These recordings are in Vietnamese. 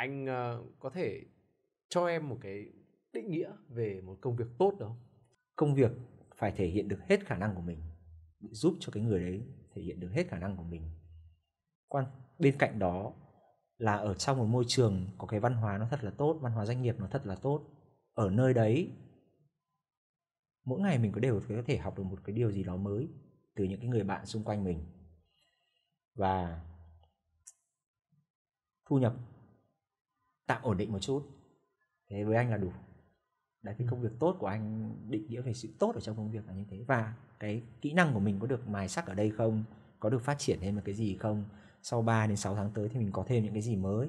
anh uh, có thể cho em một cái định nghĩa về một công việc tốt được không? Công việc phải thể hiện được hết khả năng của mình giúp cho cái người đấy thể hiện được hết khả năng của mình. Quan bên cạnh đó là ở trong một môi trường có cái văn hóa nó thật là tốt văn hóa doanh nghiệp nó thật là tốt ở nơi đấy mỗi ngày mình có đều có thể học được một cái điều gì đó mới từ những cái người bạn xung quanh mình. Và thu nhập tạm ổn định một chút. Thế với anh là đủ. Đấy cái công việc tốt của anh định nghĩa về sự tốt ở trong công việc là như thế. Và cái kỹ năng của mình có được mài sắc ở đây không? Có được phát triển thêm một cái gì không? Sau 3 đến 6 tháng tới thì mình có thêm những cái gì mới?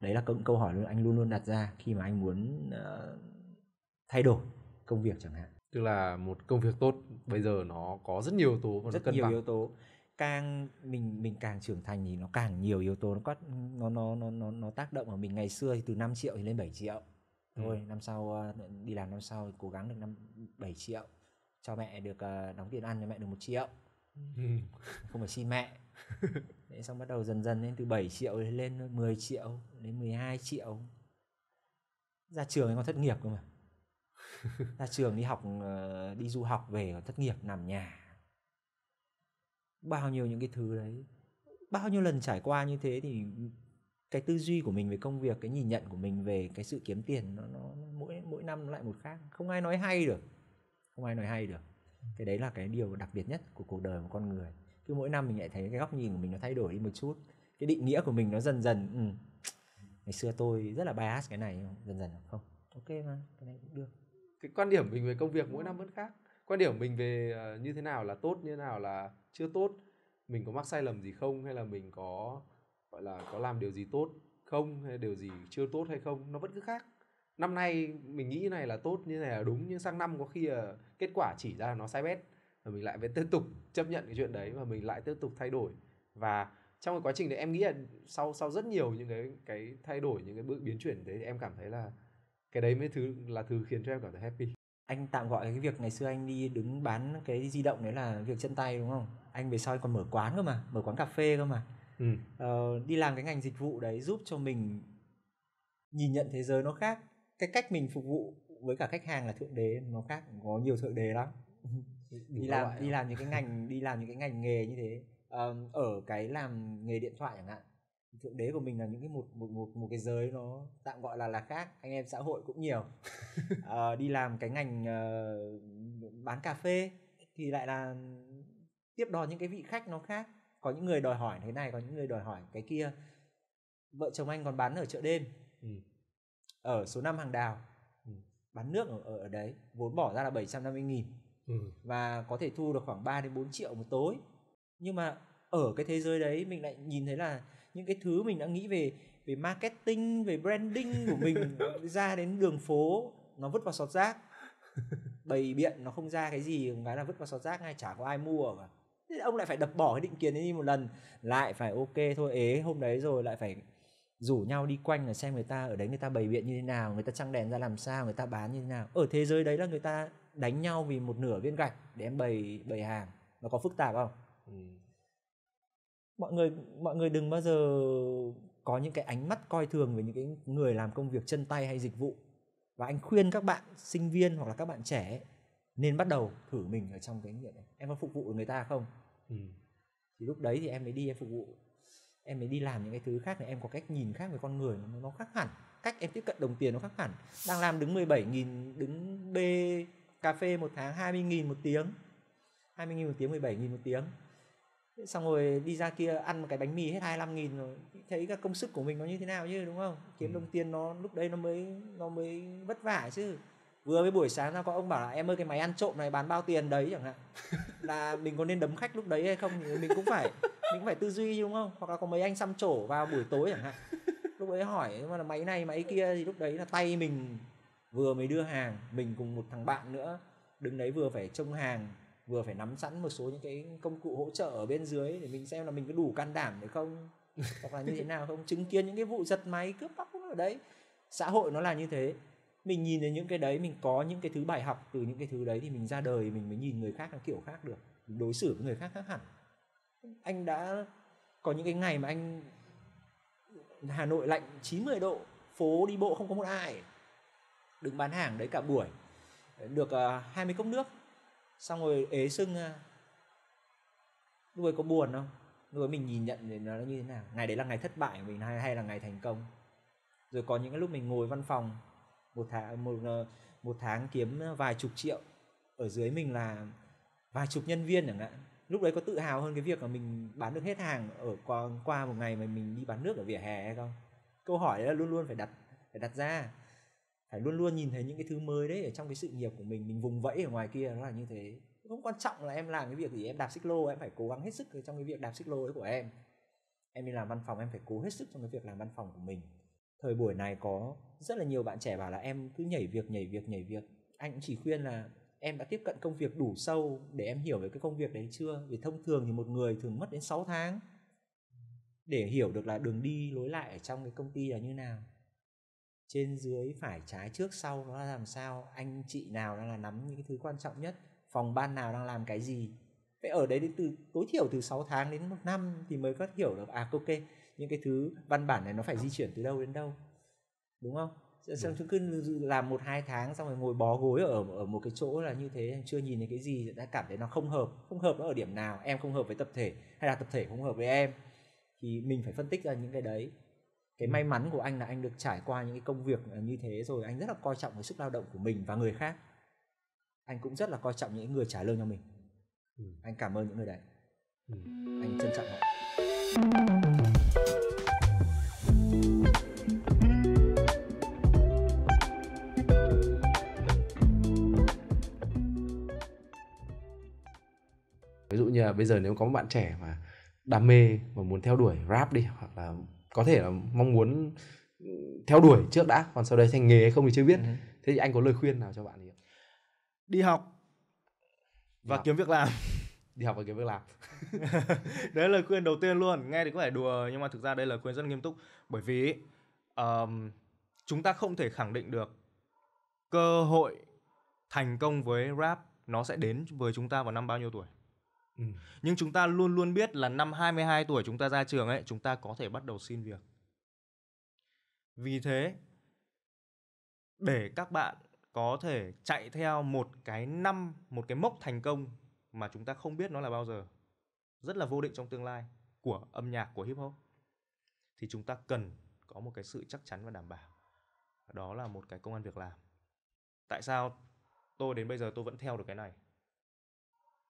Đấy là câu hỏi luôn anh luôn luôn đặt ra khi mà anh muốn uh, thay đổi công việc chẳng hạn. Tức là một công việc tốt bây giờ nó có rất nhiều yếu tố và rất cân nhiều bằng. yếu tố càng mình mình càng trưởng thành thì nó càng nhiều yếu tố. Nó có nó nó nó nó, nó tác động ở mình. Ngày xưa thì từ 5 triệu thì lên 7 triệu. Thôi ừ. năm sau ờ, đi làm năm sau cố gắng được năm 7 triệu. Cho mẹ được uh, đóng tiền ăn cho mẹ được một triệu. Ừ. không phải xin mẹ. Đấy, xong bắt đầu dần dần lên từ 7 triệu lên 10 triệu đến 12 triệu. Ra trường còn thất nghiệp cơ mà. Ra trường đi học ờ, đi du học về còn thất nghiệp nằm nhà bao nhiêu những cái thứ đấy bao nhiêu lần trải qua như thế thì cái tư duy của mình về công việc cái nhìn nhận của mình về cái sự kiếm tiền nó, nó mỗi mỗi năm nó lại một khác. Không ai nói hay được không ai nói hay được. Cái đấy là cái điều đặc biệt nhất của cuộc đời một con người. Cứ mỗi năm mình lại thấy cái góc nhìn của mình nó thay đổi đi một chút. Cái định nghĩa của mình nó dần dần ừ. ngày xưa tôi rất là bias cái này dần dần không. Ok mà cái này cũng được. Cái quan điểm mình về công việc mỗi năm vẫn khác. Quan điểm mình về ờ, như thế nào là tốt như thế nào là chưa tốt, mình có mắc sai lầm gì không, hay là mình có, gọi là, có làm điều gì tốt không, hay điều gì chưa tốt hay không, nó vẫn cứ khác. Năm nay mình nghĩ này là tốt, như này là đúng, nhưng sang năm có khi là kết quả chỉ ra là nó sai bét, và mình lại phải tiếp tục chấp nhận cái chuyện đấy, và mình lại tiếp tục thay đổi. Và trong cái quá trình đấy em nghĩ là sau sau rất nhiều những cái cái thay đổi, những cái bước biến chuyển đấy thì em cảm thấy là cái đấy mới thứ, là thứ khiến cho em cảm thấy happy. Anh tạm gọi cái việc ngày xưa anh đi đứng bán cái di động đấy là việc chân tay, đúng không? Anh về sau anh còn mở quán cơ mà mở quán cà phê cơ mà. Ừ. ờ, đi làm cái ngành dịch vụ đấy giúp cho mình nhìn nhận thế giới nó khác. Cái cách mình phục vụ với cả khách hàng là thượng đế nó khác có nhiều thượng đế lắm. Đi làm đi làm những cái ngành đi làm những cái ngành nghề như thế. Um, ở cái làm nghề điện thoại chẳng hạn thượng đế của mình là những cái một một một một cái giới nó tạm gọi là là khác anh em xã hội cũng nhiều. Uh, đi làm cái ngành uh, bán cà phê thì lại là tiếp đón những cái vị khách nó khác. Có những người đòi hỏi thế này có những người đòi hỏi cái kia. Vợ chồng anh còn bán ở chợ đêm. Ừ. ở số 5 hàng đào. Ừ. bán nước ở, ở đấy vốn bỏ ra là 750 nghìn. Ừ. và có thể thu được khoảng 3 đến 4 triệu một tối. Nhưng mà ở cái thế giới đấy mình lại nhìn thấy là những cái thứ mình đã nghĩ về về marketing về branding của mình ra đến đường phố nó vứt vào sọt rác. Bày biện nó không ra cái gì cái là vứt vào sọt rác ngay chả có ai mua cả thế ông lại phải đập bỏ cái định kiến ấy đi một lần. Lại phải ok thôi ế hôm đấy rồi lại phải rủ nhau đi quanh là xem người ta ở đấy người ta bày biện như thế nào người ta trăng đèn ra làm sao người ta bán như thế nào. Ở thế giới đấy là người ta đánh nhau vì một nửa viên gạch để em bày bày hàng. Nó có phức tạp không? Ừ. mọi người mọi người đừng bao giờ có những cái ánh mắt coi thường về những cái người làm công việc chân tay hay dịch vụ. Và anh khuyên các bạn sinh viên hoặc là các bạn trẻ nên bắt đầu thử mình ở trong cái nghiệp này. Em có phục vụ người ta không ừ. thì lúc đấy thì em mới đi em phục vụ. Em mới đi làm những cái thứ khác này em có cách nhìn khác về con người nó khác hẳn. Cách em tiếp cận đồng tiền nó khác hẳn. Đang làm đứng 17 nghìn đứng B cà phê một tháng 20 nghìn một tiếng. 20 nghìn một tiếng 17 nghìn một tiếng. Xong rồi đi ra kia ăn một cái bánh mì hết 25 nghìn rồi. Thấy các công sức của mình nó như thế nào chứ đúng không? Kiếm ừ. đồng tiền nó lúc đấy nó mới nó mới vất vả chứ vừa với buổi sáng ra có ông bảo là em ơi cái máy ăn trộm này bán bao tiền đấy? Chẳng hạn. Là mình có nên đấm khách lúc đấy hay không thì mình cũng phải mình cũng phải tư duy đúng không? Hoặc là có mấy anh xăm trổ vào buổi tối chẳng hạn. Lúc đấy hỏi mà là máy này máy kia? Thì lúc đấy là tay mình vừa mới đưa hàng mình cùng một thằng bạn nữa đứng đấy vừa phải trông hàng vừa phải nắm sẵn một số những cái công cụ hỗ trợ ở bên dưới để mình xem là mình có đủ can đảm để không hoặc là như thế nào không? Chứng kiến những cái vụ giật máy cướp bóc ở đấy. Xã hội nó là như thế mình nhìn thấy những cái đấy mình có những cái thứ bài học từ những cái thứ đấy thì mình ra đời mình mới nhìn người khác nó kiểu khác được mình đối xử với người khác khác hẳn. Anh đã có những cái ngày mà anh Hà Nội lạnh 90 độ phố đi bộ không có một ai đứng bán hàng đấy cả buổi được à, uh, 20 cốc nước xong rồi ế sưng uh, lúc ấy có buồn không? Lúc ấy mình nhìn nhận thì nó như thế nào? Ngày đấy là ngày thất bại của mình hay hay là ngày thành công? Rồi có những cái lúc mình ngồi văn phòng một tháng một ờ, một tháng kiếm ờ, vài chục triệu. Ở dưới mình là vài chục nhân viên chẳng hạn. Lúc đấy có tự hào hơn cái việc là mình bán được hết hàng ở qua qua một ngày mà mình đi bán nước ở vỉa hè hay không? Câu hỏi là luôn luôn phải đặt phải đặt ra. Phải luôn luôn nhìn thấy những cái thứ mới đấy ở trong cái sự nghiệp của mình mình vùng vẫy ở ngoài kia nó là như thế. Không quan trọng là em làm cái việc gì, em đạp xích lô, em phải cố gắng hết sức trong cái việc đạp xích lô ấy của em. Em đi làm văn phòng, em phải cố hết sức trong cái việc làm văn phòng của mình thời buổi này có rất là nhiều bạn trẻ bảo là em cứ nhảy việc nhảy việc nhảy việc. Anh cũng chỉ khuyên là em đã tiếp cận công việc đủ sâu để em hiểu về cái công việc đấy chưa? Vì thông thường thì một người thường mất đến 6 tháng để hiểu được là đường đi lối lại ở trong cái công ty là như nào. Trên dưới phải trái trước sau nó là làm sao? Anh chị nào đang là nắm những cái thứ quan trọng nhất? Phòng ban nào đang làm cái gì? Vậy ở đấy đến từ tối thiểu từ 6 tháng đến một năm thì mới có hiểu được. À ok những cái thứ văn bản này nó phải di chuyển từ đâu đến đâu đúng không? Xong chúng cứ làm một hai tháng xong rồi ngồi bó gối ở ở một cái chỗ là như thế chưa nhìn thấy cái gì đã cảm thấy nó không hợp không hợp nó ở điểm nào em không hợp với tập thể hay là tập thể không hợp với em thì mình phải phân tích ra những cái đấy. Cái may mắn của anh là anh được trải qua những cái công việc như thế rồi anh rất là coi trọng cái sức lao động của mình và người khác. Anh cũng rất là coi trọng những người trả lương cho mình. Ừ. anh cảm ơn những người đấy. Ừ. anh trân trọng họ như là bây giờ nếu có một bạn trẻ mà đam mê và muốn theo đuổi rap đi hoặc là có thể là mong muốn theo đuổi trước đã còn sau đây thành nghề hay không thì chưa biết. Ừ. thế thì anh có lời khuyên nào cho bạn không? Đi học. Và học. kiếm việc làm. Đi học và kiếm việc làm. Đấy là lời khuyên đầu tiên luôn. Nghe thì có vẻ đùa nhưng mà thực ra đây là lời khuyên rất nghiêm túc. Bởi vì um, chúng ta không thể khẳng định được cơ hội thành công với rap nó sẽ đến với chúng ta vào năm bao nhiêu tuổi Ừ. Nhưng chúng ta luôn luôn biết là năm 22 tuổi chúng ta ra trường ấy, chúng ta có thể bắt đầu xin việc. Vì thế, để các bạn có thể chạy theo một cái năm, một cái mốc thành công mà chúng ta không biết nó là bao giờ, rất là vô định trong tương lai của âm nhạc, của hip hop, thì chúng ta cần có một cái sự chắc chắn và đảm bảo. Đó là một cái công an việc làm. Tại sao tôi đến bây giờ tôi vẫn theo được cái này?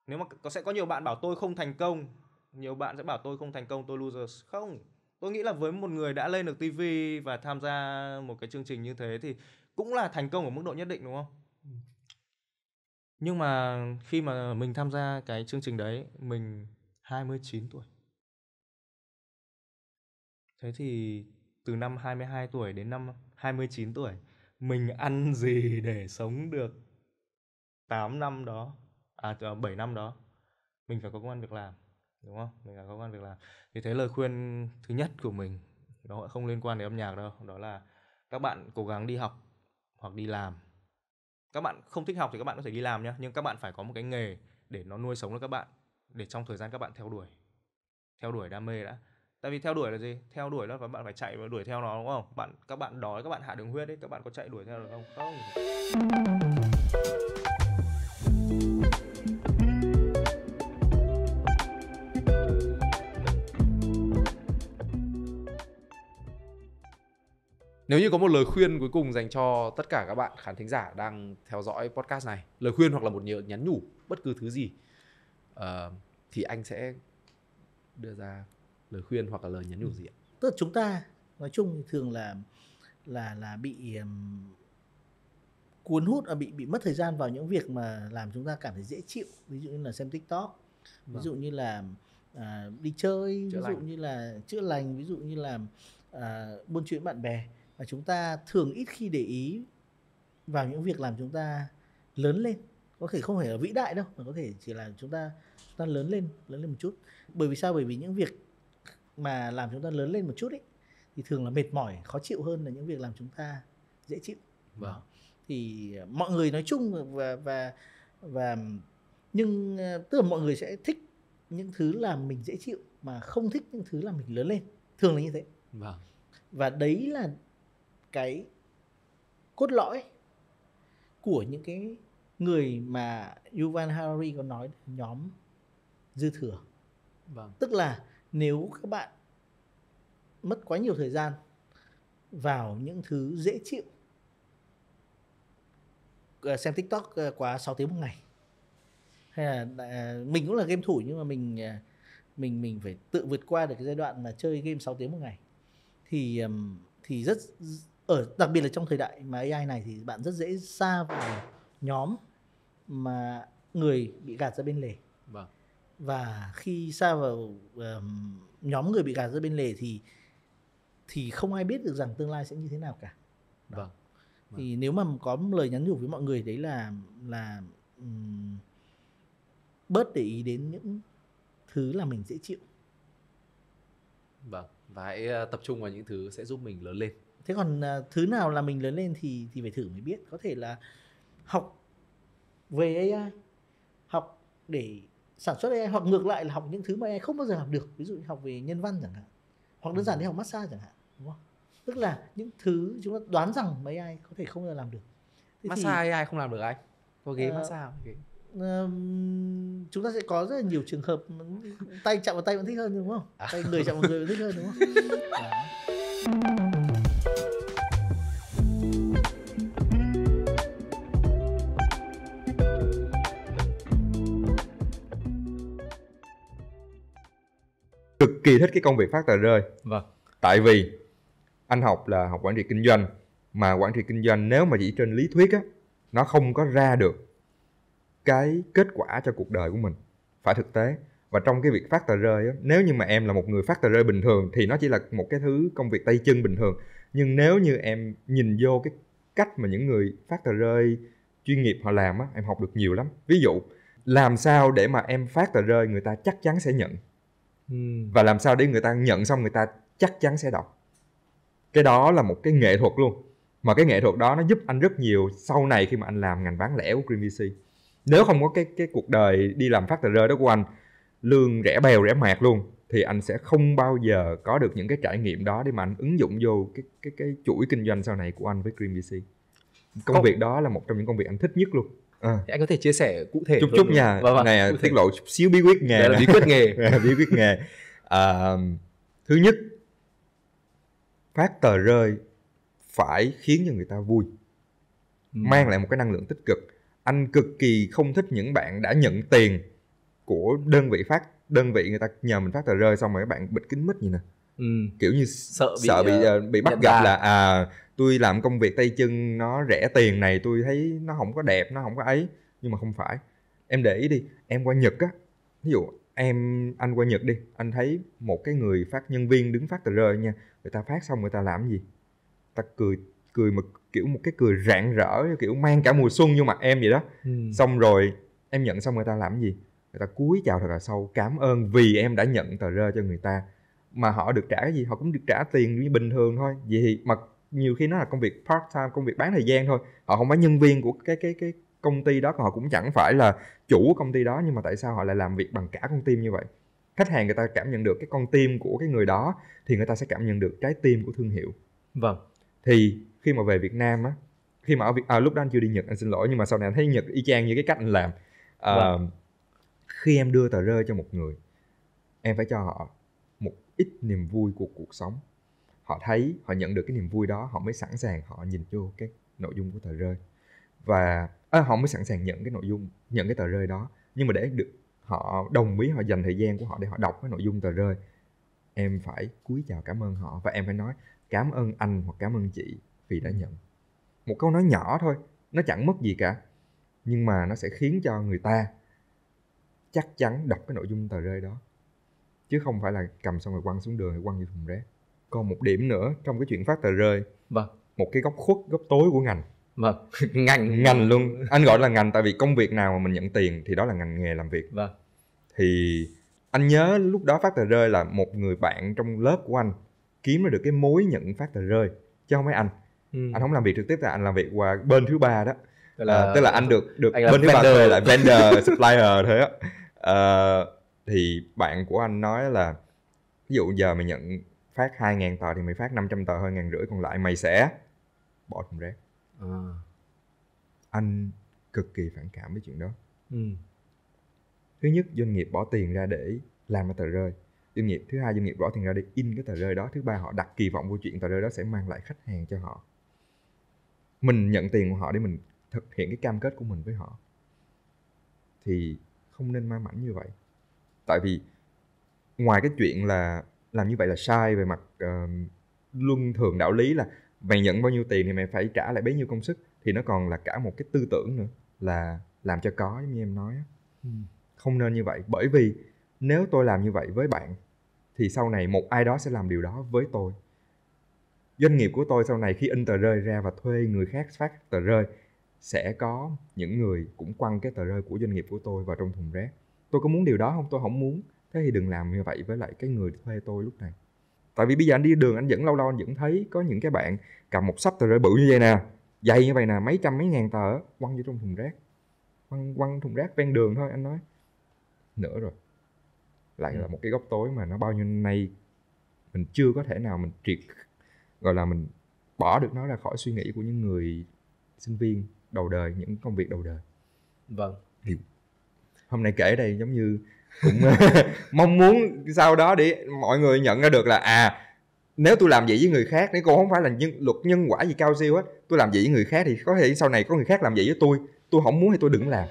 Nếu mà có sẽ có nhiều bạn bảo tôi không thành công. Nhiều bạn sẽ bảo tôi không thành công tôi loser không. Tôi nghĩ là với một người đã lên được TV và tham gia một cái chương trình như thế thì cũng là thành công ở mức độ nhất định đúng không? Nhưng mà khi mà mình tham gia cái chương trình đấy mình 29 tuổi. Thế thì từ năm 22 tuổi đến năm 29 tuổi mình ăn gì để sống được 8 năm đó à 7 ờ, năm đó. Mình phải có công an việc làm, đúng không? Mình phải có công an việc làm. Thì thế lời khuyên thứ nhất của mình, nó không liên quan đến âm nhạc đâu, đó là các bạn cố gắng đi học hoặc đi làm. Các bạn không thích học thì các bạn có thể đi làm nhé nhưng các bạn phải có một cái nghề để nó nuôi sống được các bạn, để trong thời gian các bạn theo đuổi. Theo đuổi đam mê đã. Tại vì theo đuổi là gì? Theo đuổi đó và bạn phải chạy và đuổi theo nó, đúng không? Bạn, các bạn đói, các bạn hạ đường huyết đấy các bạn có chạy đuổi theo được không? Không. Nếu như có một lời khuyên cuối cùng dành cho tất cả các bạn khán thính giả đang theo dõi podcast này, lời khuyên hoặc là một nhắn nhủ bất cứ thứ gì uh, thì anh sẽ đưa ra lời khuyên hoặc là lời nhắn nhủ gì ạ? Tức là chúng ta nói chung thường là là là bị um, cuốn hút và bị bị mất thời gian vào những việc mà làm chúng ta cảm thấy dễ chịu ví dụ như là xem tiktok ví vâng. dụ như là à, đi chơi chữa ví lành. dụ như là chữa lành ví dụ như là à, buôn chuyện bạn bè và chúng ta thường ít khi để ý vào những việc làm chúng ta lớn lên. Có thể không phải là vĩ đại đâu mà có thể chỉ là chúng ta chúng ta lớn lên lớn lên một chút. Bởi vì sao? Bởi vì những việc mà làm chúng ta lớn lên một chút ấy thì thường là mệt mỏi khó chịu hơn là những việc làm chúng ta dễ chịu. Vâng. Thì mọi người nói chung và và và nhưng tức là mọi người sẽ thích những thứ làm mình dễ chịu mà không thích những thứ làm mình lớn lên. Thường là như thế. Vâng. Và đấy là cái cốt lõi của những cái người mà Yuval Harari có nói nhóm dư thừa vâng. tức là nếu các bạn mất quá nhiều thời gian vào những thứ dễ chịu ờ, xem tiktok ờ, quá 6 tiếng một ngày hay là ờ, mình cũng là game thủ nhưng mà mình mình mình phải tự vượt qua được cái giai đoạn mà chơi game 6 tiếng một ngày thì thì rất ở đặc biệt là trong thời đại mà AI này thì bạn rất dễ xa vào nhóm mà người bị gạt ra bên lề. Vâng. Và khi xa vào um, nhóm người bị gạt ra bên lề thì thì không ai biết được rằng tương lai sẽ như thế nào cả. Đó. Vâng. vâng. Thì nếu mà có lời nhắn nhủ với mọi người đấy là là um, bớt để ý đến những thứ là mình dễ chịu. Vâng, và hãy ờ, tập trung vào những thứ sẽ giúp mình lớn lên. Thế còn uh, thứ nào là mình lớn lên thì thì phải thử mới biết. Có thể là học về AI, học để sản xuất AI hoặc ngược lại là học những thứ mà AI không bao giờ làm được. Ví dụ như học về nhân văn chẳng hạn, hoặc đơn giản đi học massage chẳng hạn, đúng không? Tức là những thứ chúng ta đoán rằng mấy AI có thể không bao giờ làm được. Thế massage thì, AI không làm được anh? Có ghế uh, massage. Uh, chúng ta sẽ có rất là nhiều trường hợp tay chạm vào tay vẫn thích hơn đúng không? À. Tay người chạm vào người vẫn thích hơn đúng không? Đó. Cực kỳ thích cái công việc phát tờ rơi. Vâng. Tại vì anh học là học quản trị kinh doanh mà quản trị kinh doanh nếu mà chỉ trên lý thuyết á nó không có ra được cái kết quả cho cuộc đời của mình. Phải thực tế. Và trong cái việc phát tờ rơi á, nếu như mà em là một người phát tờ rơi bình thường thì nó chỉ là một cái thứ công việc tay chân bình thường. Nhưng nếu như em nhìn vô cái cách mà những người phát tờ rơi chuyên nghiệp họ làm á em học được nhiều lắm. Ví dụ làm sao để mà em phát tờ rơi người ta chắc chắn sẽ nhận và làm sao để người ta nhận xong người ta chắc chắn sẽ đọc. Cái đó là một cái nghệ thuật luôn. Mà cái nghệ thuật đó nó giúp anh rất nhiều sau này khi mà anh làm ngành bán lẻ của Green VC nếu không có cái cái cuộc đời đi làm phát tờ rơi đó của anh lương rẻ bèo rẻ mạt luôn thì anh sẽ không bao giờ có được những cái trải nghiệm đó để mà anh ứng dụng vô cái cái cái chuỗi kinh doanh sau này của anh với Green VC công không. việc đó là một trong những công việc anh thích nhất luôn À. Thì anh có thể chia sẻ cụ thể chút chút nha vâng, vâng, này tiết lộ chút xíu bí quyết nghề là bí quyết nghề. Bí quyết nghề. À, thứ nhất phát tờ rơi phải khiến cho người ta vui. Ừ. mang lại một cái năng lượng tích cực. Anh cực kỳ không thích những bạn đã nhận tiền của đơn vị phát đơn vị người ta nhờ mình phát tờ rơi xong rồi các bạn bịt kính mít gì nè ừ. kiểu như sợ bị sợ bị uh, bị bắt gặp ra. là à tôi làm công việc tay chân nó rẻ tiền này tôi thấy nó không có đẹp nó không có ấy nhưng mà không phải em để ý đi em qua nhật á ví dụ em anh qua nhật đi anh thấy một cái người phát nhân viên đứng phát tờ rơi nha người ta phát xong người ta làm gì ta cười cười mà kiểu một cái cười rạng rỡ kiểu mang cả mùa xuân vô mặt em vậy đó ừ. xong rồi em nhận xong người ta làm gì người ta cúi chào thật là sâu cảm ơn vì em đã nhận tờ rơi cho người ta mà họ được trả cái gì? Họ cũng được trả tiền như bình thường thôi. Vậy thì mà nhiều khi nó là công việc part time công việc bán thời gian thôi. Họ không phải nhân viên của cái cái cái công ty đó còn họ cũng chẳng phải là chủ của công ty đó. Nhưng mà tại sao họ lại làm việc bằng cả con tim như vậy? Khách hàng người ta cảm nhận được cái con tim của cái người đó thì người ta sẽ cảm nhận được trái tim của thương hiệu. Vâng. Thì khi mà về Việt Nam á khi mà ở Việt à, lúc đó anh chưa đi Nhật anh xin lỗi nhưng mà sau này anh thấy Nhật y chang như cái cách anh làm. À, vâng. khi em đưa tờ rơi cho một người em phải cho họ ít niềm vui của cuộc sống. Họ thấy họ nhận được cái niềm vui đó họ mới sẵn sàng họ nhìn vô cái nội dung của tờ rơi. Và à, họ mới sẵn sàng nhận cái nội dung nhận cái tờ rơi đó. Nhưng mà để được họ đồng ý họ dành thời gian của họ để họ đọc cái nội dung tờ rơi em phải cúi chào cảm ơn họ. Và em phải nói cảm ơn anh hoặc cảm ơn chị vì đã nhận. Một câu nói nhỏ thôi nó chẳng mất gì cả. Nhưng mà nó sẽ khiến cho người ta chắc chắn đọc cái nội dung tờ rơi đó chứ không phải là cầm xong rồi quăng xuống đường hay quăng vô thùng rác. Còn một điểm nữa trong cái chuyện phát tờ rơi vâng. một cái góc khuất góc tối của ngành. Vâng ngành. Ngành luôn. Anh gọi là ngành tại vì công việc nào mà mình nhận tiền thì đó là ngành nghề làm việc. Vâng. Thì anh nhớ lúc đó phát tờ rơi là một người bạn trong lớp của anh kiếm ra được cái mối nhận phát tờ rơi chứ không phải anh. Ừ. anh không làm việc trực tiếp là anh làm việc qua bên thứ ba đó. Là, à, tức là anh được được anh bên thứ ba thuê lại vendor supplier thôi á. À, thì bạn của anh nói là ví dụ giờ mày nhận phát 2.000 tờ thì mày phát 500 tờ hơn ngàn rưỡi còn lại mày sẽ bỏ thùng rác. À. anh cực kỳ phản cảm với chuyện đó. Ừ. thứ nhất doanh nghiệp bỏ tiền ra để làm cái tờ rơi. Doanh nghiệp thứ hai doanh nghiệp bỏ tiền ra để in cái tờ rơi đó. Thứ ba họ đặt kỳ vọng vô chuyện tờ rơi đó sẽ mang lại khách hàng cho họ. Mình nhận tiền của họ để mình thực hiện cái cam kết của mình với họ. Thì không nên ma mảnh như vậy tại vì ngoài cái chuyện là làm như vậy là sai về mặt uh, luân thường đạo lý là mày nhận bao nhiêu tiền thì mày phải trả lại bấy nhiêu công sức thì nó còn là cả một cái tư tưởng nữa là làm cho có như em nói ừ. không nên như vậy bởi vì nếu tôi làm như vậy với bạn thì sau này một ai đó sẽ làm điều đó với tôi. Doanh nghiệp của tôi sau này khi in tờ rơi ra và thuê người khác phát tờ rơi sẽ có những người cũng quăng cái tờ rơi của doanh nghiệp của tôi vào trong thùng rác tôi có muốn điều đó không? Tôi không muốn. Thế thì đừng làm như vậy với lại cái người thuê tôi lúc này. Tại vì bây giờ anh đi đường anh vẫn lâu lâu anh vẫn thấy có những cái bạn cầm một sắp tờ rơi bự như vậy nè dày như vậy nè mấy trăm mấy ngàn tờ quăng vô trong thùng rác. Quăng quăng thùng rác ven đường thôi anh nói. Nữa rồi. Lại là ừ. một cái góc tối mà nó bao nhiêu nay mình chưa có thể nào mình triệt gọi là mình bỏ được nó ra khỏi suy nghĩ của những người sinh viên đầu đời những công việc đầu đời. Vâng. Thì hôm nay kể đây giống như cũng ờ, mong muốn sau đó để mọi người nhận ra được là à nếu tôi làm vậy với người khác nếu cô không phải là nhân, luật nhân quả gì cao siêu á tôi làm vậy với người khác thì có thể sau này có người khác làm vậy với tôi. Tôi không muốn thì tôi đừng làm.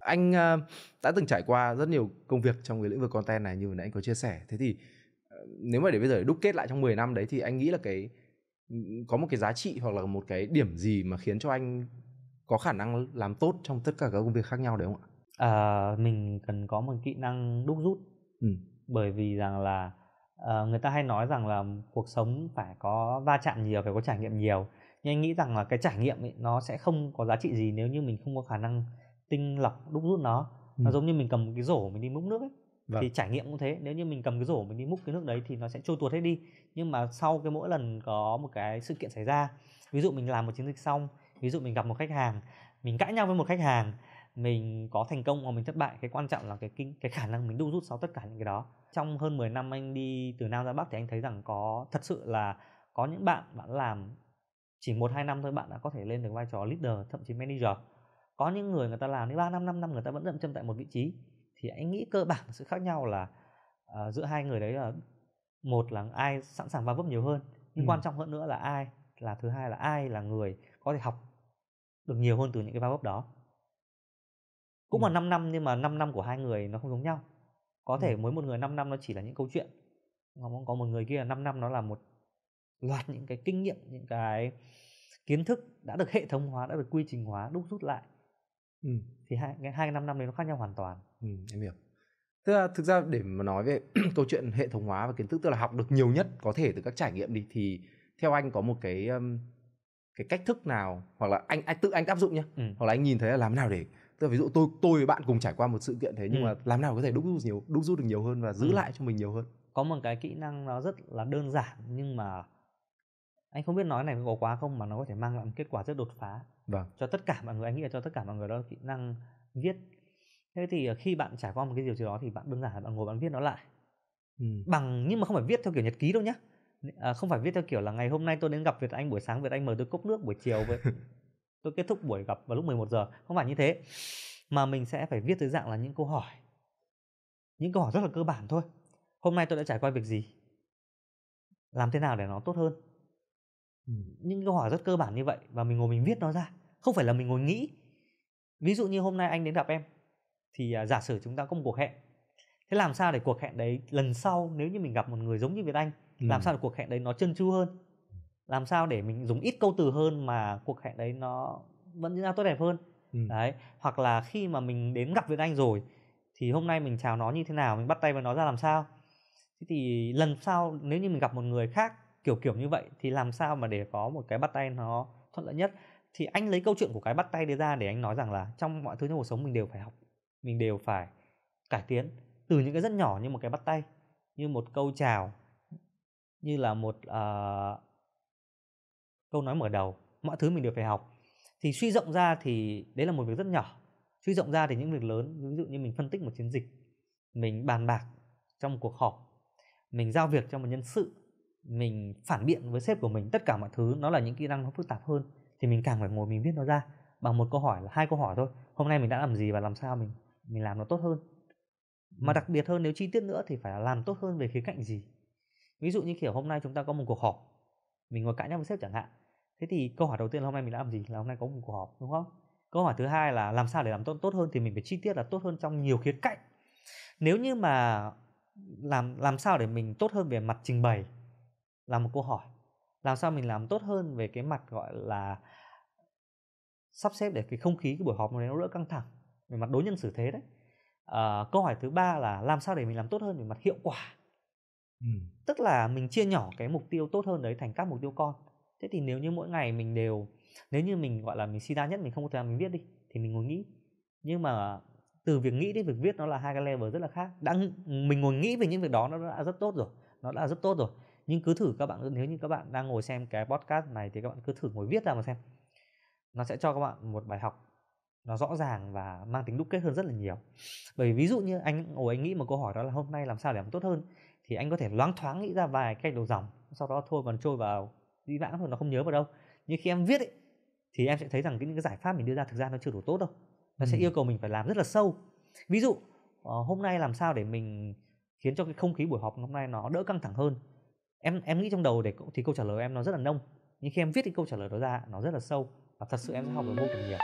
Anh uh, đã từng trải qua rất nhiều công việc trong cái lĩnh vực content này như vừa nãy anh có chia sẻ thế thì uh, nếu mà để bây giờ đúc kết lại trong 10 năm đấy thì anh nghĩ là cái có một cái giá trị hoặc là một cái điểm gì mà khiến cho anh có khả năng làm tốt trong tất cả các công việc khác nhau đấy không ạ? À, mình cần có một kỹ năng đúc rút ừ. bởi vì rằng là uh, người ta hay nói rằng là cuộc sống phải có va chạm nhiều phải có trải nghiệm nhiều nhưng anh nghĩ rằng là cái trải nghiệm ấy, nó sẽ không có giá trị gì nếu như mình không có khả năng tinh lọc đúc rút nó ừ. Nó giống như mình cầm một cái rổ mình đi múc nước ấy. Vâng. thì trải nghiệm cũng thế nếu như mình cầm cái rổ mình đi múc cái nước đấy thì nó sẽ trôi tuột hết đi. Nhưng mà sau cái mỗi lần có một cái sự kiện xảy ra ví dụ mình làm một chiến dịch xong ví dụ mình gặp một khách hàng mình cãi nhau với một khách hàng mình có thành công hoặc mình thất bại cái quan trọng là cái cái, cái khả năng mình đúc rút sau tất cả những cái đó. Trong hơn 10 năm anh đi từ nam ra bắc thì anh thấy rằng có thật sự là có những bạn bạn làm chỉ một hai năm thôi bạn đã có thể lên được vai trò leader thậm chí manager có những người người ta làm đến ba năm năm năm người ta vẫn dậm chân tại một vị trí thì anh nghĩ cơ bản sự khác nhau là uh, giữa hai người đấy là một là ai sẵn sàng va vấp nhiều hơn nhưng ừ. quan trọng hơn nữa là ai là thứ hai là ai là người có thể học được nhiều hơn từ những cái va vấp đó cũng ừ. là 5 năm nhưng mà 5 năm của hai người nó không giống nhau có thể ừ. mỗi một người 5 năm nó chỉ là những câu chuyện còn có một người kia là 5 năm nó là một loạt những cái kinh nghiệm những cái kiến thức đã được hệ thống hóa đã được quy trình hóa đúc rút lại ừ. thì hai cái hai năm năm đấy nó khác nhau hoàn toàn ừ, em hiểu tức là thực ra để mà nói về câu chuyện hệ thống hóa và kiến thức tức là học được nhiều nhất có thể từ các trải nghiệm đi thì theo anh có một cái um, cái cách thức nào hoặc là anh anh tự anh áp dụng nhé ừ. hoặc là anh nhìn thấy là làm nào để tức là ví dụ tôi tôi với bạn cùng trải qua một sự kiện thế nhưng ừ. mà làm nào có thể đúc rút nhiều đúc rút được nhiều hơn và giữ ừ. lại cho mình nhiều hơn có một cái kỹ năng nó rất là đơn giản nhưng mà anh không biết nói này có quá không mà nó có thể mang lại một kết quả rất đột phá vâng. cho tất cả mọi người anh nghĩ là cho tất cả mọi người đó kỹ năng viết. Thế thì ờ, khi bạn trải qua một cái điều gì đó thì bạn đơn giản là bạn ngồi bạn viết nó lại. Ừ. bằng nhưng mà không phải viết theo kiểu nhật ký đâu nhá. À, không phải viết theo kiểu là ngày hôm nay tôi đến gặp Việt Anh buổi sáng Việt Anh mời tôi cốc nước buổi chiều với tôi kết thúc buổi gặp vào lúc 11 giờ. Không phải như thế. Mà mình sẽ phải viết dưới dạng là những câu hỏi. Những câu hỏi rất là cơ bản thôi. Hôm nay tôi đã trải qua việc gì? Làm thế nào để nó tốt hơn? Những câu hỏi rất cơ bản như vậy và mình ngồi mình viết nó ra không phải là mình ngồi nghĩ. Ví dụ như hôm nay anh đến gặp em thì à, giả sử chúng ta có một cuộc hẹn thế làm sao để cuộc hẹn đấy lần sau nếu như mình gặp một người giống như Việt Anh ừ. làm sao để cuộc hẹn đấy nó chân chu hơn? Làm sao để mình dùng ít câu từ hơn mà cuộc hẹn đấy nó vẫn diễn ra tốt đẹp hơn? Ừ. đấy hoặc là khi mà mình đến gặp Việt Anh rồi thì hôm nay mình chào nó như thế nào mình bắt tay với nó ra làm sao? Thế thì lần sau nếu như mình gặp một người khác kiểu kiểu như vậy thì làm sao mà để có một cái bắt tay nó thuận lợi nhất thì anh lấy câu chuyện của cái bắt tay đấy ra để anh nói rằng là trong mọi thứ trong cuộc sống mình đều phải học mình đều phải cải tiến từ những cái rất nhỏ như một cái bắt tay như một câu chào như là một uh, câu nói mở đầu. Mọi thứ mình đều phải học. Thì suy rộng ra thì đấy là một việc rất nhỏ. Suy rộng ra thì những việc lớn ví dụ như mình phân tích một chiến dịch mình bàn bạc trong một cuộc họp mình giao việc cho một nhân sự mình phản biện với sếp của mình tất cả mọi thứ nó là những kỹ năng nó phức tạp hơn thì mình càng phải ngồi mình viết nó ra bằng một câu hỏi là hai câu hỏi thôi. Hôm nay mình đã làm gì và làm sao mình mình làm nó tốt hơn? Mà đặc biệt hơn nếu chi tiết nữa thì phải làm tốt hơn về khía cạnh gì? Ví dụ như kiểu hôm nay chúng ta có một cuộc họp mình ngồi cãi nhau với sếp chẳng hạn. Thế thì câu hỏi đầu tiên là hôm nay mình đã làm gì? Là hôm nay có một cuộc họp đúng không? Câu hỏi thứ hai là làm sao để làm tốt tốt hơn thì mình phải chi tiết là tốt hơn trong nhiều khía cạnh. Nếu như mà làm làm sao để mình tốt hơn về mặt trình bày là một câu hỏi làm sao mình làm tốt hơn về cái mặt gọi là sắp xếp để cái không khí cái buổi họp này nó đỡ căng thẳng về mặt đối nhân xử thế đấy. À, câu hỏi thứ ba là làm sao để mình làm tốt hơn về mặt hiệu quả? Ừ. tức là mình chia nhỏ cái mục tiêu tốt hơn đấy thành các mục tiêu con. Thế thì nếu như mỗi ngày mình đều nếu như mình gọi là mình si đa nhất mình không có thời gian mình viết đi thì mình ngồi nghĩ. Nhưng mà từ việc nghĩ đến việc viết nó là hai cái level rất là khác. Đã mình ngồi nghĩ về những việc đó nó đã rất tốt rồi nó đã rất tốt rồi nhưng cứ thử các bạn nếu như các bạn đang ngồi xem cái podcast này thì các bạn cứ thử ngồi viết ra mà xem. Nó sẽ cho các bạn một bài học nó rõ ràng và mang tính đúc kết hơn rất là nhiều. Bởi vì ví dụ như anh ngồi anh nghĩ một câu hỏi đó là hôm nay làm sao để làm tốt hơn thì anh có thể loáng thoáng nghĩ ra vài cách đầu dòng sau đó thôi còn trôi vào dĩ vãng thôi nó không nhớ vào đâu. Nhưng khi em viết ấy thì em sẽ thấy rằng những cái giải pháp mình đưa ra thực ra nó chưa đủ tốt đâu. Nó ừ. sẽ yêu cầu mình phải làm rất là sâu. Ví dụ ờ, hôm nay làm sao để mình khiến cho cái không khí buổi họp hôm nay nó đỡ căng thẳng hơn em em nghĩ trong đầu để thì câu trả lời em nó rất là nông, nhưng khi em viết cái câu trả lời đó ra, nó rất là sâu, và thật sự em sẽ học được vô cùng nhiều.